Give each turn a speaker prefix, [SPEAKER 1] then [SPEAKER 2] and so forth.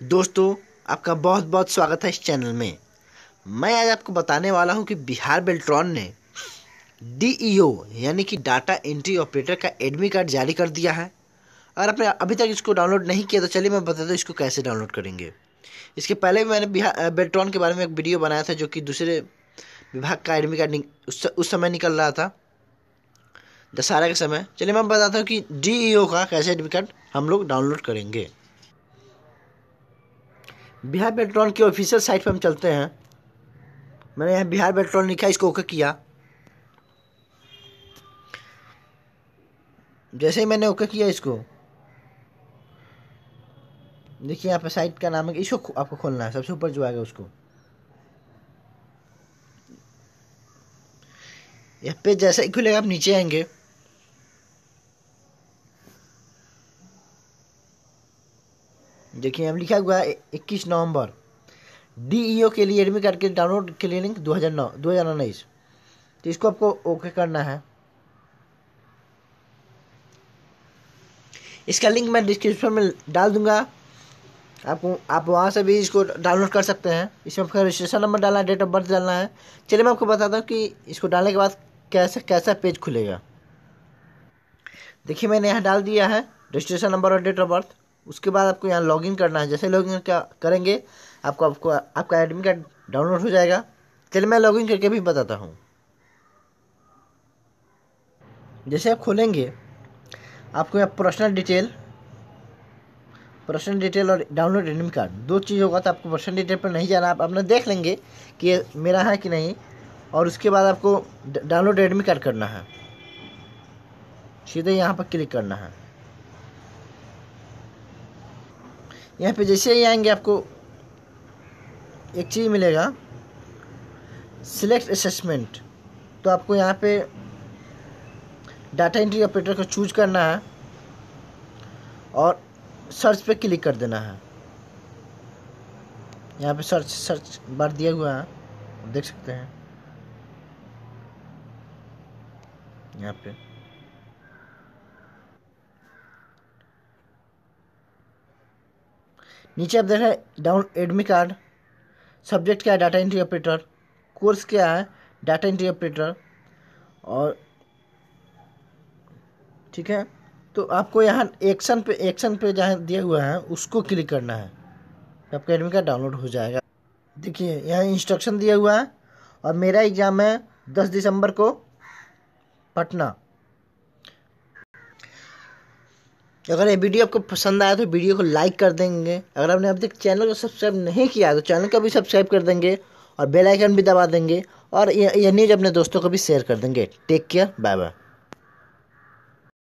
[SPEAKER 1] दोस्तों आपका बहुत बहुत स्वागत है इस चैनल में। मैं आज आपको बताने वाला हूँ कि बिहार बेल्ट्रॉन ने डीईओ यानी कि डाटा एंट्री ऑपरेटर का एडमी कार्ड जारी कर दिया है। अगर आपने अभी तक इसको डाउनलोड नहीं किया तो चलिए मैं बता दूँ इसको कैसे डाउनलोड करेंगे। इसके पहले भी मैंने बिहार बेल्ट्रॉन के बारे में एक वीडियो बनाया था जो कि दूसरे विभाग का एडमी कार्ड उस, समय निकल रहा था दशहरा के समय। चलिए मैं बताता हूँ कि डीईओ का कैसे एडमिट कार्ड हम लोग डाउनलोड करेंगे। बिहार पेट्रोल की ऑफिशियल साइट पर हम चलते हैं। मैंने यहाँ बिहार पेट्रोल लिखा, इसको ओके किया। जैसे ही मैंने ओके किया इसको, देखिए यहाँ पे साइट का नाम है, इसको आपको खोलना है, सबसे ऊपर जो आएगा उसको। यह पेज जैसे ही खुलेगा, आप नीचे आएँगे। देखिए, यहाँ लिखा हुआ है इक्कीस नवंबर। डीईओ के लिए एडमिट कार्ड के डाउनलोड के लिए लिंक दो हज़ार नौ, दो हज़ार उन्नीस। तो इसको आपको ओके करना है। इसका लिंक मैं डिस्क्रिप्शन में डाल दूँगा। आपको, आप वहाँ से भी इसको डाउनलोड कर सकते हैं। इसमें आपका रजिस्ट्रेशन नंबर डालना है डेट ऑफ़ बर्थ डालना है। चलिए, मैं आपको बताता हूँ कि इसको डालने के बाद कैसा कैसा पेज खुलेगा। देखिए, मैंने यहाँ डाल दिया है रजिस्ट्रेशन नंबर और डेट ऑफ़ बर्थ उसके बाद आपको यहाँ लॉगिन करना है। जैसे लॉगिन क्या करेंगे, आपको आपको, आपका एडमिट कार्ड डाउनलोड हो जाएगा। चलिए मैं लॉगिन करके भी बताता हूँ। जैसे आप खोलेंगे, आपको यहाँ पर्सनल डिटेल पर्सनल डिटेल और डाउनलोड एडमिट कार्ड दो चीज़ होगा तो आपको पर्सनल डिटेल पर नहीं जाना। आप अपना देख लेंगे कि मेरा है कि नहीं, और उसके बाद आपको डाउनलोड एडमिट कार्ड करना है। सीधे यहाँ पर क्लिक करना है। यहाँ पे जैसे ही आएँगे आपको एक चीज़ मिलेगा। सिलेक्ट असेसमेंट तो आपको यहाँ पे डाटा एंट्री ऑपरेटर को चूज़ करना है और सर्च पे क्लिक कर देना है। यहाँ पे सर्च सर्च बार दिया हुआ है। देख सकते हैं। यहाँ पे। नीचे आप देख रहे हैं डाउन एडमिट कार्ड सब्जेक्ट क्या है? डाटा एंट्री ऑपरेटर कोर्स क्या है? डाटा एंट्री ऑपरेटर और ठीक है? तो आपको यहाँ एक्शन पे एक्शन पे जहाँ दिया हुआ है, उसको क्लिक करना है। आपका एडमिट कार्ड डाउनलोड हो जाएगा। देखिए, यहाँ इंस्ट्रक्शन दिया हुआ है, और मेरा एग्ज़ाम है दस दिसंबर को पटना। अगर ये वीडियो आपको पसंद आया तो वीडियो को लाइक कर देंगे। अगर आपने अभी तक चैनल को सब्सक्राइब नहीं किया तो चैनल को भी सब्सक्राइब कर देंगे और बेल आइकन भी दबा देंगे और ये न्यूज़ अपने दोस्तों को भी शेयर कर देंगे। Take care bye bye